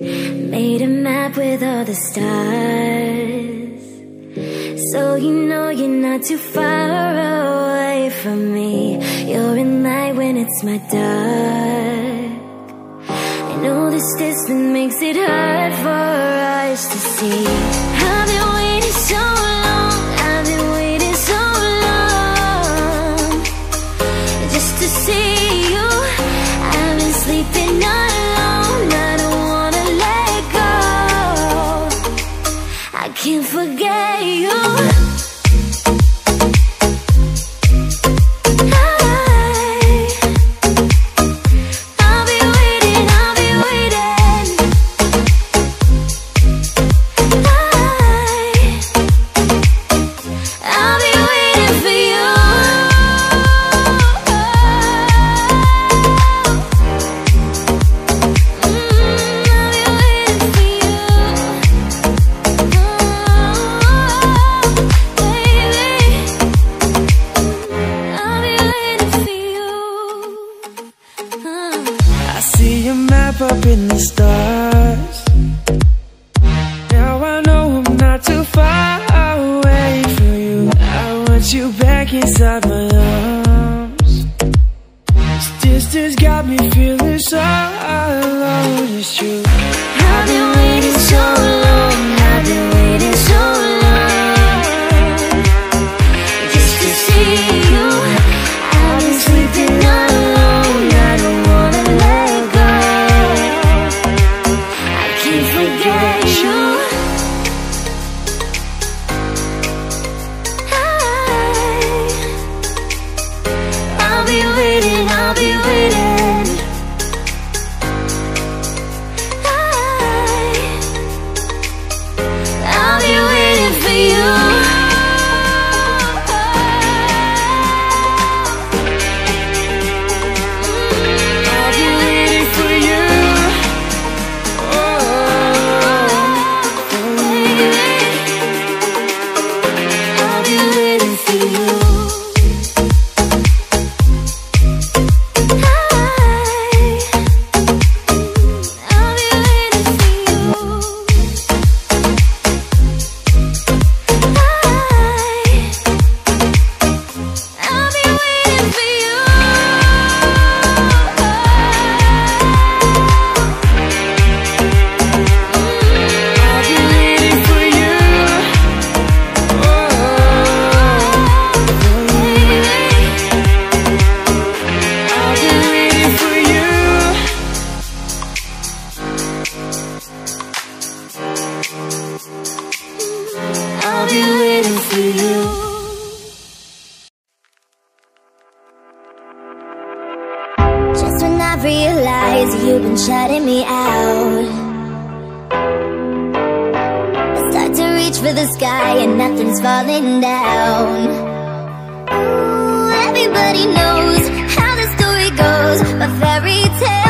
Made a map with all the stars. So you know you're not too far away from me. You're in light when it's my dark. I know this distance makes it hard for us to see. I've been waiting so far away from you. I want you back inside my arms. This distance got me feeling so alone. It's true. reach for the sky and nothing's falling down. Ooh, everybody knows how the story goes, a fairy tale